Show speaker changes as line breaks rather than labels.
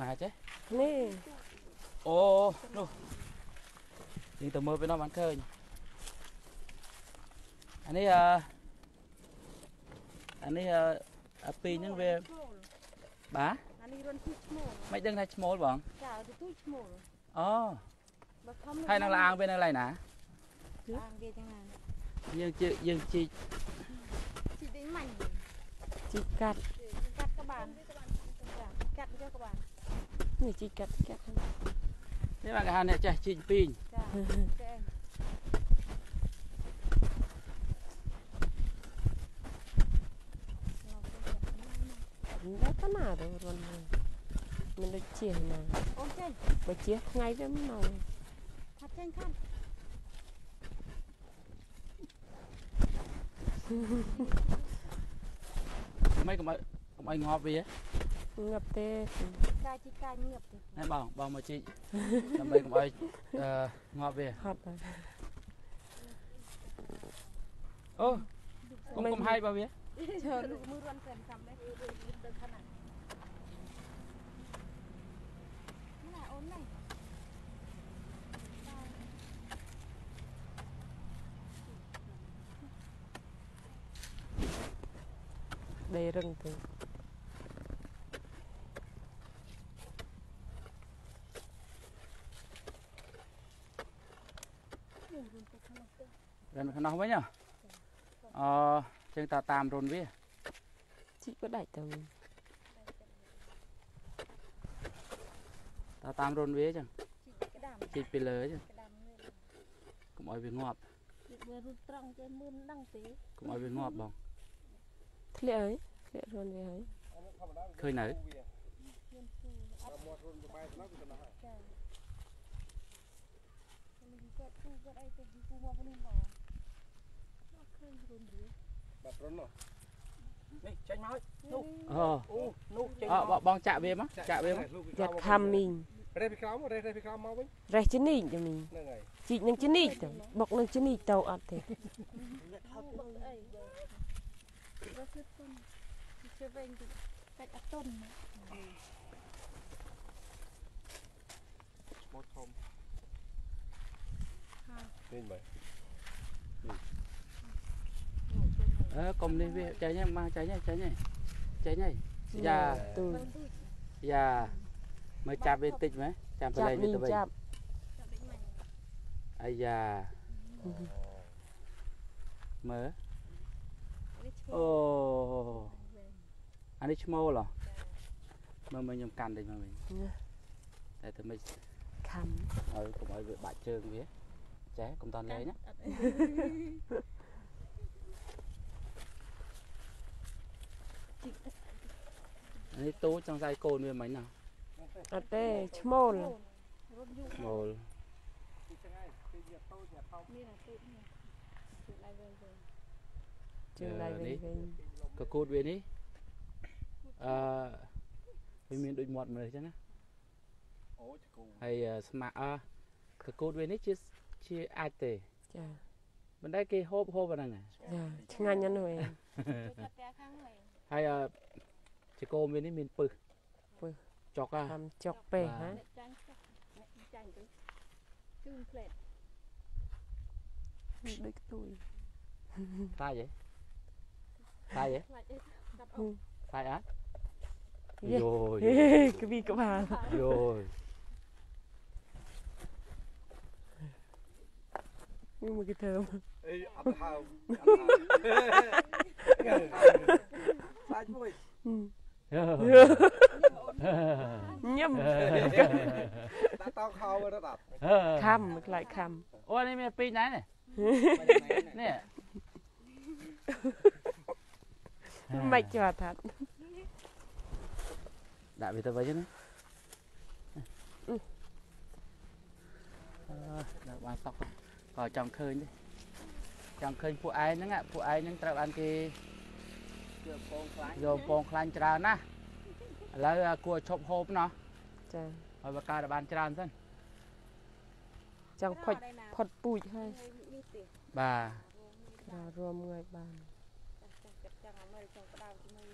ណាចេះ
នេះ
អូនោះយើងទៅមើលពេលនោះបានឃើញអានេះអឺអានេះអឺអាពីរហ្នឹងវាបាទ
អានេះរុនទីឈ្មោះ
មិនដឹងថាឈ្មោលបង
ចាទៅទូឈ្មោះ
អូ
បើខំ
ហើយនឹងលាងវានៅកន្លែងណា
អាងគេចឹងណា
យើងជិះយើងជីក
ជីដេញមាញ់
ជីកកាត់
កាត់ក៏បានចា កាត់យកក៏បាន
នេះជីកកាត់កាត់
នេះបានគេហៅអ្នកចេះជីកពីង
ចាចេះ
ដែរប៉ុណ្ណាទៅរនមិនដូចជាណា
អូនចេញ
បើជាថ្ងៃវាមក
ខាត់ចេញខាត់
មិនកុំឲ្យកុំឲ្យងាប់វា
ងាប់ទេ
កាយជីកាយងៀបទៅ
ណែបងបងមកជីកដើម្បីកុំឲ្យអឺងាប់វា
ហត់ហើយ
អូកុំកុំហាយបើវា
ជើលោកមើលរន់ព្រមចាំដែរទៅខាងណាណាអូនណៃ
ដេរឹងទៅ
gần khăn nóng với nhở ờ chừng ta tạm rồn với. Chị có đẩy tàu ta tạm
rồn với chừng chị bị lỡ
chứ, cũng ở bên ngọt. Cũng ở bên
ngọt bằng thế ấy
thế rồn về ấy. Khơi nở.
ក្តាមនេះ
កុំឲ្យវាងាប់
វារុតត្រង់ចេះមើលដឹងទេ
កុំឲ្យវាងាប់បង
ធ្លាក់ហើយធ្លាក់រនវាហើយ
ឃើញនៅ
មានស៊ូអត់មាត់រុនក្បែរទៅណាវាទៅណាចានេះគាត់ស៊ូគាត់អីទៅស៊ូមកវិញមកអត់ឃើញរុនវា
បាត់រុននោះនេះចេញមក
នោះ
អូ
អូនោះចេញ
អបងបងចាក់វាមកចាក់វាមក
យ៉ាត់ខំមីង
រេះពីក្រោមរេះរេះពីក្រោមមកវិញ
រេះជនីកទៅមីង
ហ្នឹងហើយ
ជីកនឹងជនីកទៅបុកនឹងជនីកទៅអត់ទេ
អត់បើអីបើបើគឺទុនជិះវិញកាច់អត់ទុន
Ờ, lên vậy đi về cháy nhá mang cháy nhá cháy nhá cháy nhá dạ. dạ. Mới chạm bên tích mấy chạm bên đây
như
vậy ai da.
Mở ồ. Anh ấy chmô là mà mình nhầm cằn đấy mà mình.
Tại tôi
mới cằn ờ
cũng ở
bãi trơn vậy
ចាប់
ចាប់ដេញមាញ់
អាយ៉ាមើល
នេះឈ្មោះ
អូអានេះឈ្មោលហ៎មើលមើលខ្ញុំកាន់តិចមកវិញតែទៅមិន
ខំ
ឲ្យកុំឲ្យវាបាក់ជើងវាចេះកុំតន់លេងណា
អត់អី
អានេះទូចង់ស្អីកូនវាមិញណា
អត់ទេឈ្មោល
រត់យូរ
ឈ្មោល
មានអាទូចនេះទូចដៃវិញវិញ
ជើងដៃវិញវិញ
កកូតវានេះអឺវាមានដូចមាត់មនុស្សអញ្ចឹងណា
អូចគូ
ហើយអឺស្មាក់អឺកកូតវានេះជា ជាអាចទេ
ចា
មិនដែលគេហូបហូបអាហ្នឹងហ៎
ចាឆ្ងាញ់ណាស់នោះឯង
ទៅកាត់ផ្ទះខាងហើយ
ហើយអឺជាគោមវានេះមានពឹស
ពឹស
ចុកហ่ะ
ខំចុកពេកហ៎
អ្នកចាញ់ចាក់អ្នកចាញ់ទៅជូនផ្លែត
ដូចខ្ទួយ
ខ្លាចហ៎ខ្លាចហ៎
ខ្លាចអីកាត់អស់
ខ្លាចអត់
យេ
យោយ
ហេក្បីក្បាល
យោយ
មកគេធ្វើ
អីអត់ហើមសាច់មួយ
ញ៉ាំ
ដាក់តោខោទៅដល់
ខំខ្លាចខំ
អូនេះមានពីរណែនេះនេះ
មិនចោះថាត់
ដាក់វាទៅវិញណាអឺដាក់បានសក់ក៏ ចង់ឃើញទេចង់ឃើញពួកឯងហ្នឹងពួកឯងហ្នឹងត្រូវបានគេយកពងខ្លាញ់យកពងខ្លាញ់ច្រើនណាស់ឥឡូវគួរឈប់ហូបណោះ
ចា
ឲ្យបើកើតបានច្រើនសិន
ចង់ផុចផុតពូជហើយ
នេះទេ
បាទ
ក្រៅរួមងាយបាន
ចាស់ចាស់ចិត្តចាំអមរិកចង់ផ្ដោតជាមួយ